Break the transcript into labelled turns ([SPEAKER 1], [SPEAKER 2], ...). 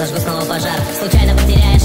[SPEAKER 1] произошел снова пожар. Случайно потеряя